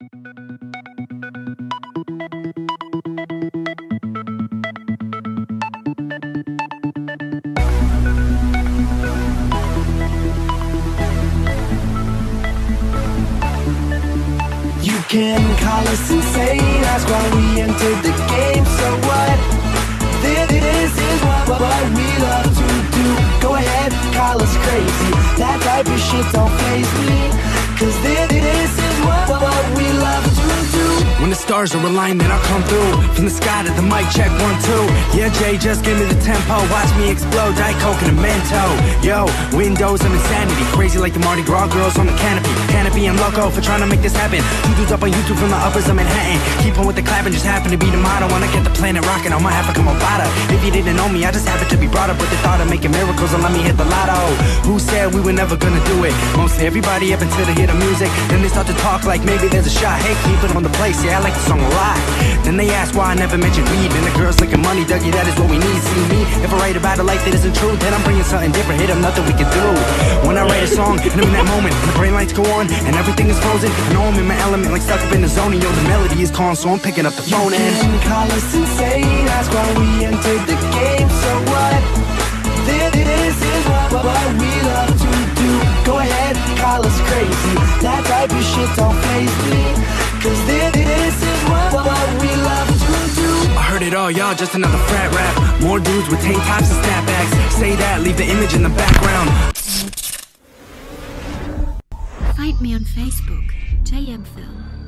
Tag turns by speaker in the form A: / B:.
A: You can call us insane, that's why we entered the game. So what? This is what, what we love to do. Go ahead, call us crazy. That type of shit don't faze me.
B: Stars are aligned, then I'll come through. From the sky to the mic, check one, two. Yeah, Jay, just give me the tempo. Watch me explode, Diet Coke and a Mento. Yo, windows of insanity. Crazy like the Mardi Gras girls on the canopy. Canopy, I'm loco for trying to make this happen. Two dudes up on YouTube from the uppers of Manhattan. Keep on with the clapping, just happen to be the motto. Wanna get the planet rocking, I might have to come Obata. If you didn't know me, I just happen to be brought up with the thought of making miracles and let me hit the lotto. Who said we were never gonna do it? Mostly everybody up until they hear the music. Then they start to talk like maybe there's a shot. Hey, keep it on the place, yeah, I like the song a lot. Then they ask why I never mentioned weed. And the girls looking money, Dougie, that is what we need. See me, if I write about a life that isn't true, then I'm bringing something different. Hit Hit 'em, nothing we can do. When I write a song, and in that moment, and the brain lights go on, and everything is frozen. I know I'm in my element, like stuck up in the zone. And yo, the melody is calling, so I'm picking up the phone
A: You
B: and.
A: can call us insane, that's why we entered the game. So what? This is what, what we love to do. Go ahead, call us crazy. That type of shit don't faze me.
B: I heard it all, y'all, just another frat rap. More dudes with tank tops and snapbacks. Say that, leave the image in the background.
C: Find me on Facebook, JM Film.